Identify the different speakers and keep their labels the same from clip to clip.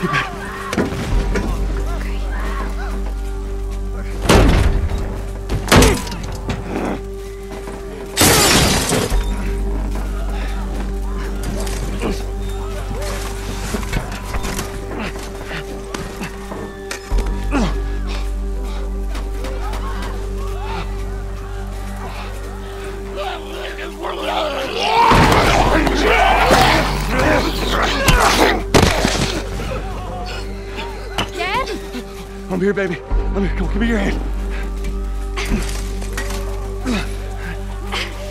Speaker 1: Get back. I'm here, baby. I'm here. Come on, give me your hand.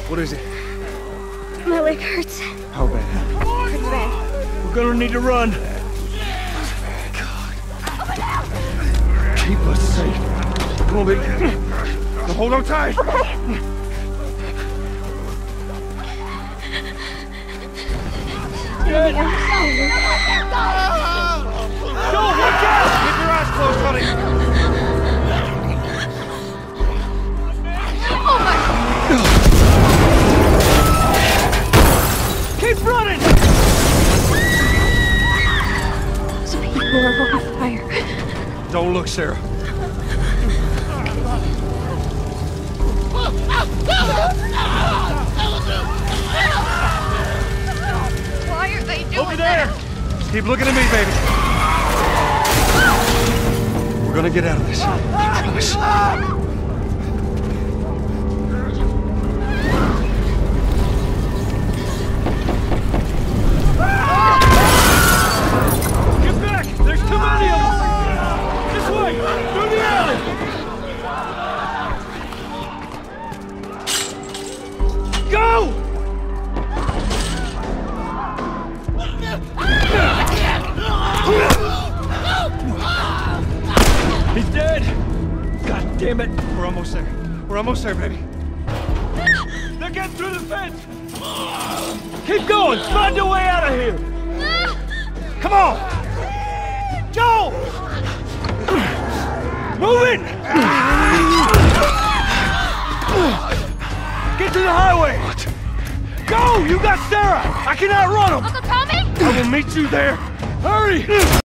Speaker 1: What is it?
Speaker 2: My leg hurts.
Speaker 1: How bad?
Speaker 2: Pretty bad.
Speaker 1: We're gonna need to run. God. Keep us safe. Come on, baby. Now hold on tight. Joel,
Speaker 2: on fire.
Speaker 1: Don't look, Sarah.
Speaker 2: Why are they doing
Speaker 1: Over there! Just keep looking at me, baby. We're gonna get out of this. I promise. Damn it! We're almost there. We're almost there, baby. They're getting through the fence! Keep going! Find your way out of here! Come on! Joe! Move it! Get to the highway! Go! You got Sarah! I can outrun them!
Speaker 2: Uncle Tommy?
Speaker 1: I will meet you there! Hurry!